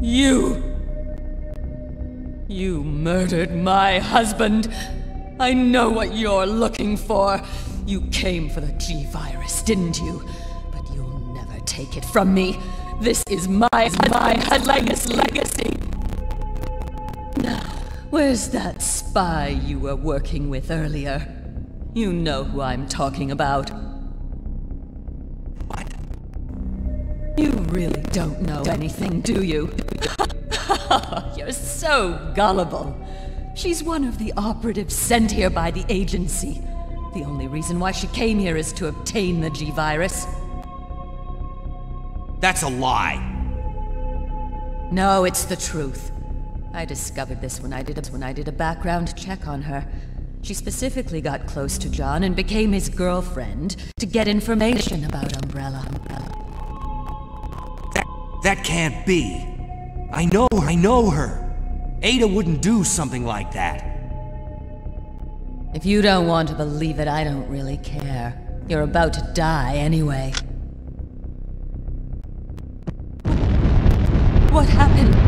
You. You murdered my husband. I know what you're looking for. You came for the G virus, didn't you? But you'll never take it from me. This is my my legacy. legacy. Now, where's that spy you were working with earlier? You know who I'm talking about. You really don't know anything, do you? You're so gullible. She's one of the operatives sent here by the agency. The only reason why she came here is to obtain the G virus. That's a lie. No, it's the truth. I discovered this when I did a, when I did a background check on her. She specifically got close to John and became his girlfriend to get information about Umbrella. That that can't be. I know I know her. Ada wouldn't do something like that. If you don't want to believe it, I don't really care. You're about to die anyway. What happened?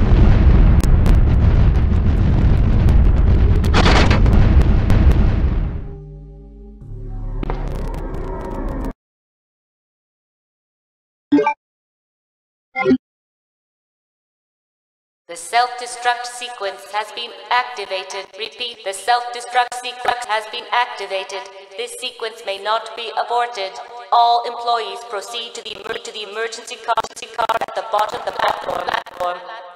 The self-destruct sequence has been activated. Repeat, the self-destruct sequence has been activated. This sequence may not be aborted. All employees proceed to the, to the emergency car, at the bottom of the platform. platform.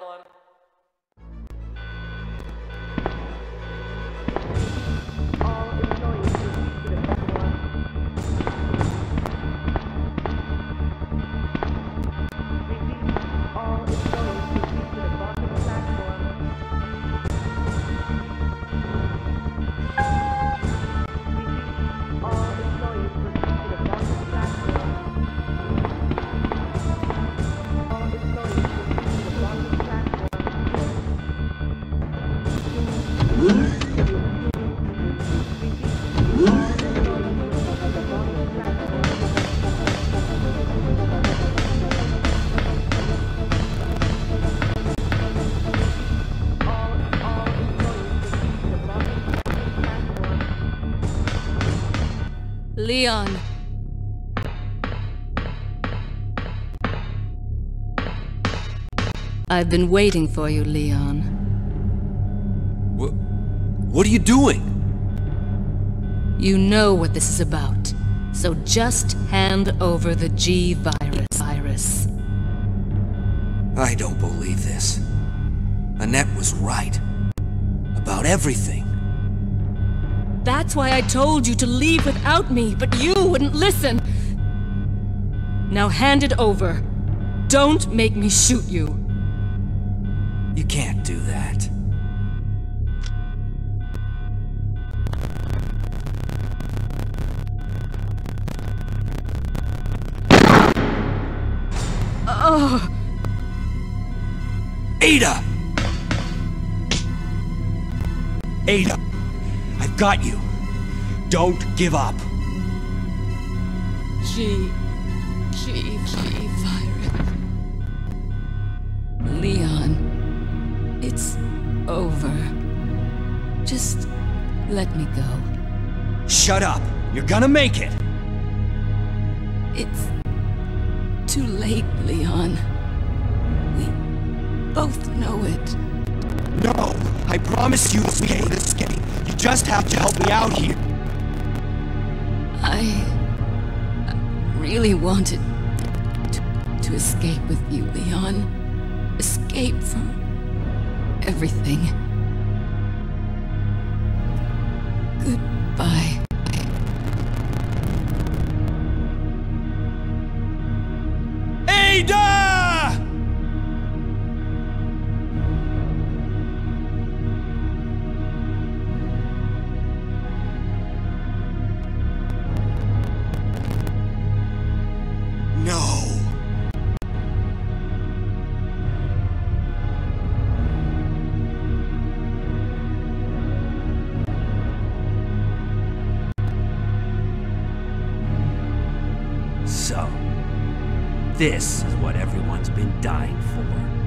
Leon. I've been waiting for you, Leon. What, what are you doing? You know what this is about. So just hand over the G virus. virus. I don't believe this. Annette was right. About everything. That's why I told you to leave without me, but you wouldn't listen. Now hand it over. Don't make me shoot you. You can't do that. Oh, Ada! Ada! I've got you. Don't give up. G. G. G virus. Leon, it's over. Just let me go. Shut up! You're gonna make it! It's too late, Leon. We both know it. No! I promise you can escape. You just have to help me out here. I really wanted to, to escape with you, Leon. Escape from everything. This is what everyone's been dying for.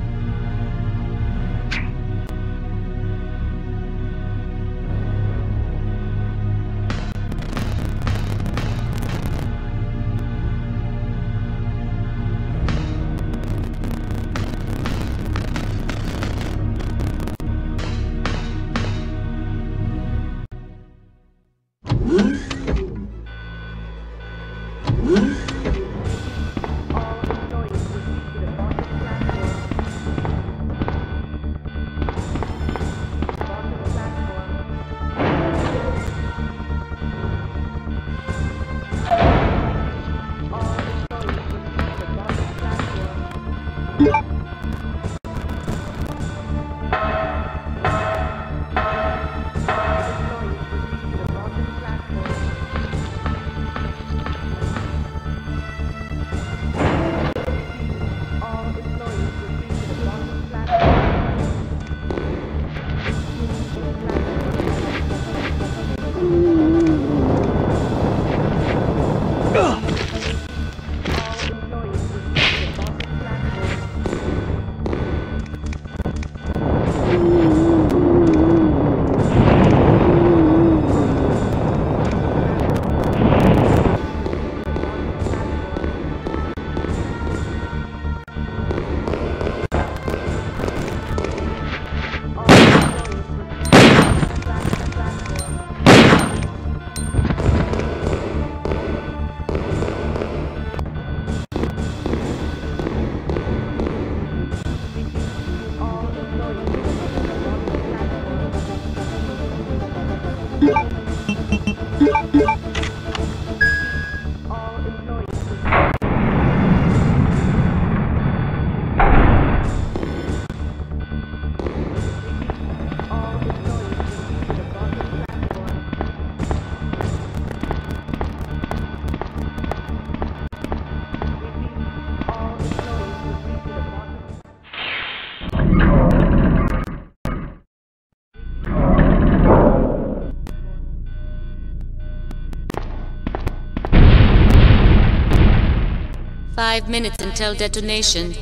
Five minutes until detonation.